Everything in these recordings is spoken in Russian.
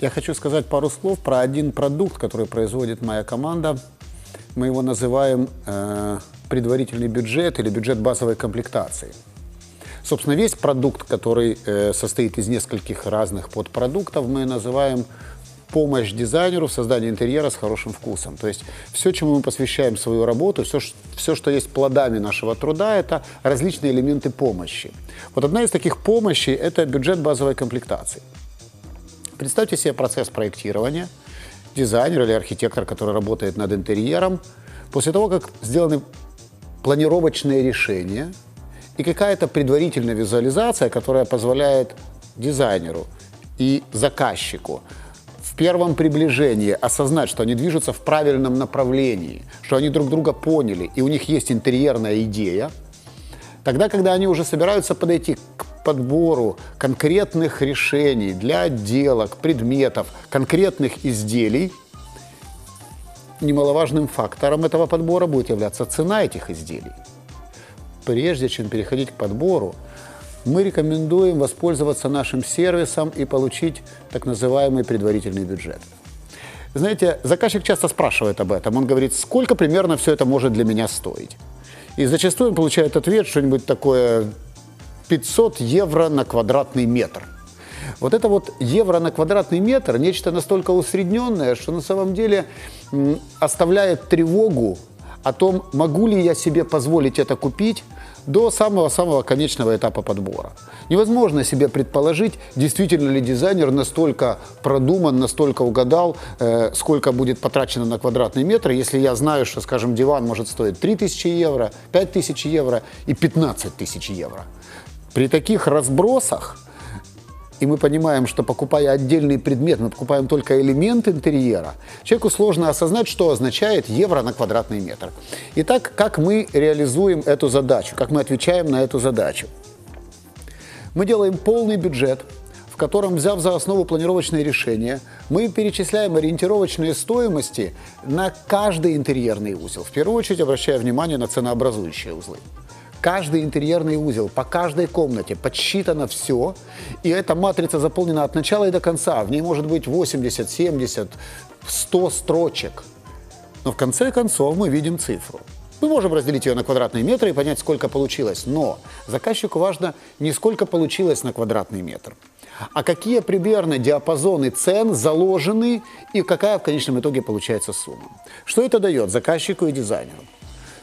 Я хочу сказать пару слов про один продукт, который производит моя команда. Мы его называем э, предварительный бюджет или бюджет базовой комплектации. Собственно, весь продукт, который э, состоит из нескольких разных подпродуктов, мы называем помощь дизайнеру в создании интерьера с хорошим вкусом. То есть все, чему мы посвящаем свою работу, все, все, что есть плодами нашего труда, это различные элементы помощи. Вот одна из таких помощей – это бюджет базовой комплектации. Представьте себе процесс проектирования. Дизайнер или архитектор, который работает над интерьером, после того, как сделаны планировочные решения и какая-то предварительная визуализация, которая позволяет дизайнеру и заказчику в первом приближении осознать, что они движутся в правильном направлении, что они друг друга поняли, и у них есть интерьерная идея, тогда, когда они уже собираются подойти к подбору конкретных решений для отделок, предметов, конкретных изделий, немаловажным фактором этого подбора будет являться цена этих изделий. Прежде чем переходить к подбору, мы рекомендуем воспользоваться нашим сервисом и получить так называемый предварительный бюджет. Знаете, заказчик часто спрашивает об этом. Он говорит, сколько примерно все это может для меня стоить. И зачастую он получает ответ, что-нибудь такое 500 евро на квадратный метр. Вот это вот евро на квадратный метр, нечто настолько усредненное, что на самом деле оставляет тревогу о том, могу ли я себе позволить это купить, до самого-самого конечного этапа подбора. Невозможно себе предположить, действительно ли дизайнер настолько продуман, настолько угадал, э, сколько будет потрачено на квадратный метр, если я знаю, что, скажем, диван может стоить 3000 евро, 5000 евро и 15 тысяч евро. При таких разбросах и мы понимаем, что покупая отдельный предмет, мы покупаем только элемент интерьера, человеку сложно осознать, что означает евро на квадратный метр. Итак, как мы реализуем эту задачу, как мы отвечаем на эту задачу? Мы делаем полный бюджет, в котором, взяв за основу планировочные решения, мы перечисляем ориентировочные стоимости на каждый интерьерный узел. В первую очередь обращая внимание на ценообразующие узлы каждый интерьерный узел, по каждой комнате подсчитано все, и эта матрица заполнена от начала и до конца. В ней может быть 80, 70, 100 строчек. Но в конце концов мы видим цифру. Мы можем разделить ее на квадратные метры и понять, сколько получилось. Но заказчику важно не сколько получилось на квадратный метр, а какие примерно диапазоны цен заложены и какая в конечном итоге получается сумма. Что это дает заказчику и дизайнеру?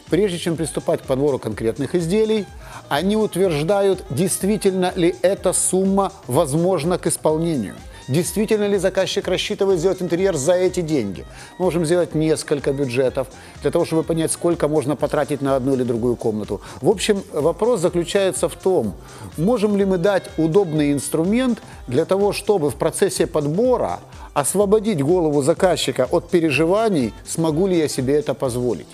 Прежде чем приступать к подбору конкретных изделий, они утверждают, действительно ли эта сумма возможна к исполнению. Действительно ли заказчик рассчитывает сделать интерьер за эти деньги? Мы можем сделать несколько бюджетов для того, чтобы понять, сколько можно потратить на одну или другую комнату. В общем, вопрос заключается в том, можем ли мы дать удобный инструмент для того, чтобы в процессе подбора освободить голову заказчика от переживаний, смогу ли я себе это позволить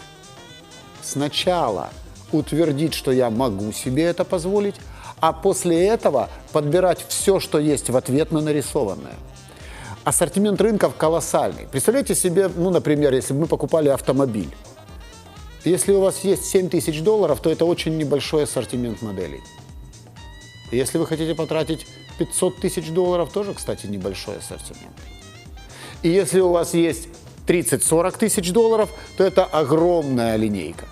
сначала утвердить, что я могу себе это позволить, а после этого подбирать все, что есть в ответ на нарисованное. Ассортимент рынков колоссальный. Представляете себе, ну, например, если бы мы покупали автомобиль. Если у вас есть 7 тысяч долларов, то это очень небольшой ассортимент моделей. Если вы хотите потратить 500 тысяч долларов, тоже, кстати, небольшой ассортимент. И если у вас есть 30-40 тысяч долларов, то это огромная линейка.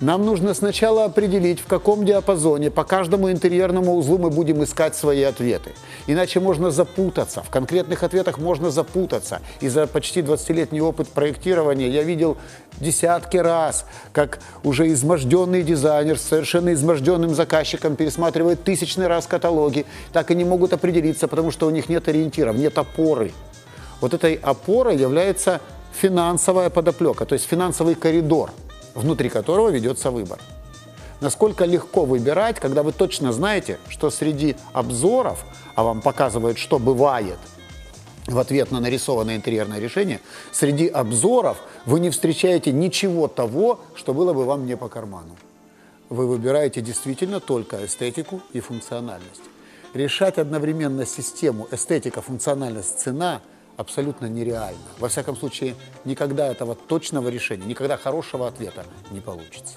Нам нужно сначала определить, в каком диапазоне по каждому интерьерному узлу мы будем искать свои ответы. Иначе можно запутаться. В конкретных ответах можно запутаться. И за почти 20-летний опыт проектирования я видел десятки раз, как уже изможденный дизайнер с совершенно изможденным заказчиком пересматривает тысячный раз каталоги, так и не могут определиться, потому что у них нет ориентиров, нет опоры. Вот этой опорой является финансовая подоплека, то есть финансовый коридор – внутри которого ведется выбор. Насколько легко выбирать, когда вы точно знаете, что среди обзоров, а вам показывают, что бывает в ответ на нарисованное интерьерное решение, среди обзоров вы не встречаете ничего того, что было бы вам не по карману. Вы выбираете действительно только эстетику и функциональность. Решать одновременно систему эстетика, функциональность, цена – абсолютно нереально. Во всяком случае, никогда этого точного решения, никогда хорошего ответа не получится.